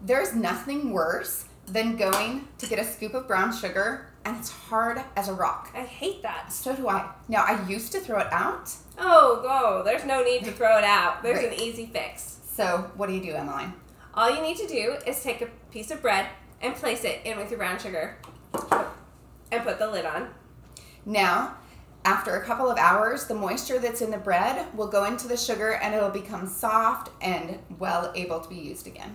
There's nothing worse than going to get a scoop of brown sugar and it's hard as a rock. I hate that. So do I. Now, I used to throw it out. Oh, go. There's no need to throw it out. There's Right. an easy fix. So, what do you do, Emmaline? All you need to do is take a piece of bread and place it in with your brown sugar and put the lid on. Now, after a couple of hours, the moisture that's in the bread will go into the sugar and it'll become soft and well able to be used again.